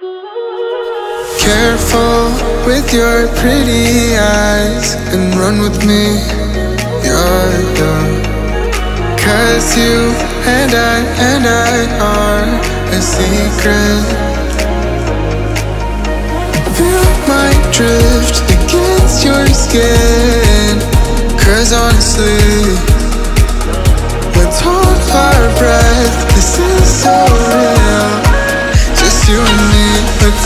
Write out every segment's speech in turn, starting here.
Careful with your pretty eyes and run with me. Yeah, yeah. Cause you and I and I are a secret. Feel my drift against your skin. Cause honestly,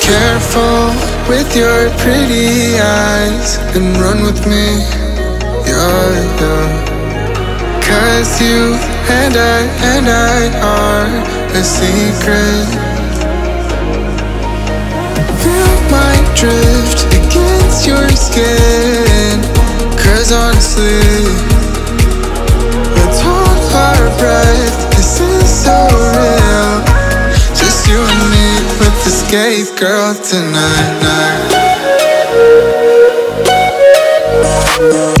Careful with your pretty eyes and run with me. Yeah, yeah. Cause you and I and I are a secret. Feel my drift girl tonight. Night.